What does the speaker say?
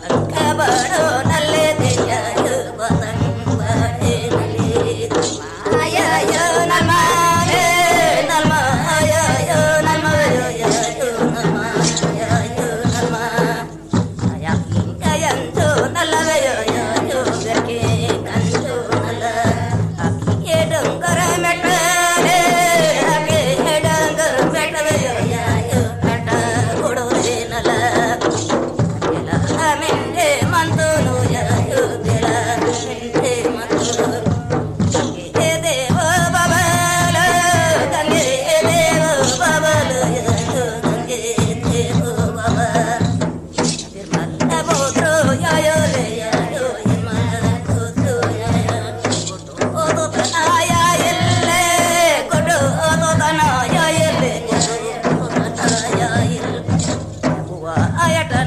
தன் கபடன Oh.